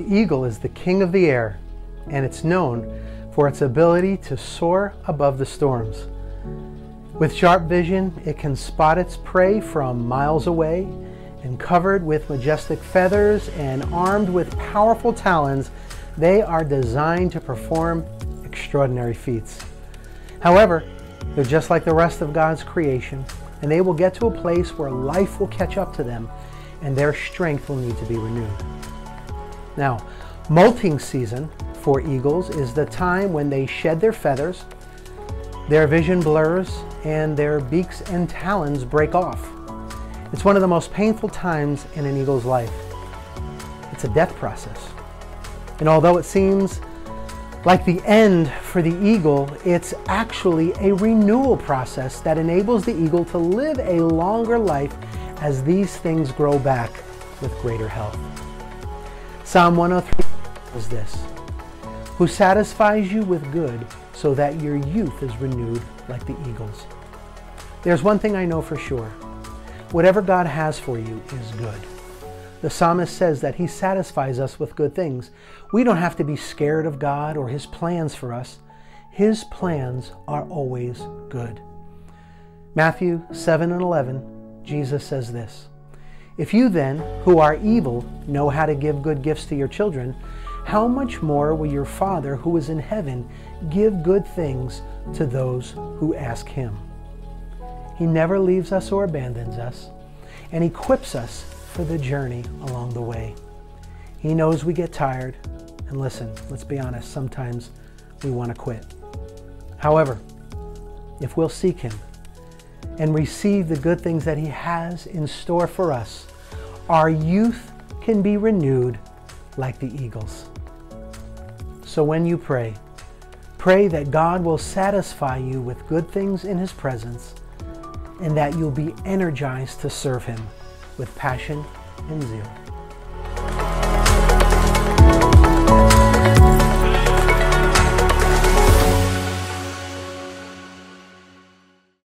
The eagle is the king of the air, and it's known for its ability to soar above the storms. With sharp vision, it can spot its prey from miles away, and covered with majestic feathers and armed with powerful talons, they are designed to perform extraordinary feats. However, they're just like the rest of God's creation, and they will get to a place where life will catch up to them and their strength will need to be renewed. Now, molting season for eagles is the time when they shed their feathers, their vision blurs, and their beaks and talons break off. It's one of the most painful times in an eagle's life. It's a death process. And although it seems like the end for the eagle, it's actually a renewal process that enables the eagle to live a longer life as these things grow back with greater health. Psalm 103 is this Who satisfies you with good so that your youth is renewed like the eagles. There's one thing I know for sure whatever God has for you is good. The psalmist says that he satisfies us with good things. We don't have to be scared of God or his plans for us. His plans are always good. Matthew 7 and 11, Jesus says this If you then, who are evil, know how to give good gifts to your children, how much more will your Father who is in heaven give good things to those who ask him? He never leaves us or abandons us, and equips us for the journey along the way. He knows we get tired, and listen, let's be honest, sometimes we want to quit. However, if we'll seek Him and receive the good things that He has in store for us, our youth can be renewed like the eagles. So when you pray, pray that God will satisfy you with good things in His presence and that you'll be energized to serve Him with passion and zeal.